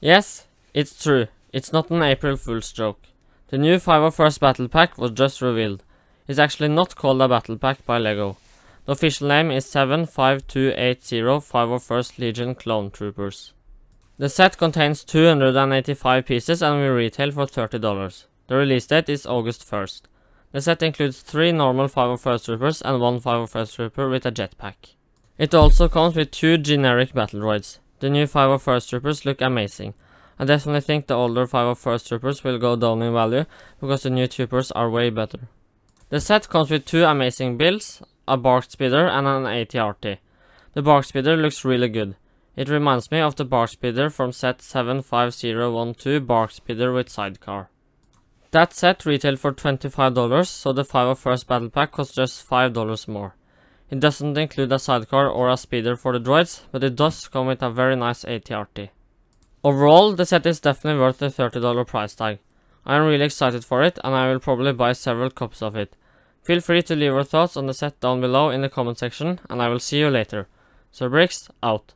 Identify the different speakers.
Speaker 1: Yes, it's true. It's not an April Fool's joke. The new 501st Battle Pack was just revealed. It's actually not called a Battle Pack by LEGO. The official name is 75280 501st Legion Clone Troopers. The set contains 285 pieces and will retail for $30. The release date is August 1st. The set includes 3 normal 501st Troopers and 1 501st Trooper with a jetpack. It also comes with 2 generic battle droids. The new 501st Troopers look amazing. I definitely think the older 501st Troopers will go down in value because the new Troopers are way better. The set comes with two amazing builds, a BARC Speeder and an AT-RT. The BARC Speeder looks really good. It reminds me of the BARC Speeder from set 75012 BARC Speeder with sidecar. That set retailed for $25, so the 501st Battle Pack costs just $5 more. It doesn't include a sidecar or a speeder for the droids, but it does come with a very nice ATRT. Overall, the set is definitely worth the $30 price tag. I am really excited for it, and I will probably buy several copies of it. Feel free to leave your thoughts on the set down below in the comment section, and I will see you later. Sir Bricks, out.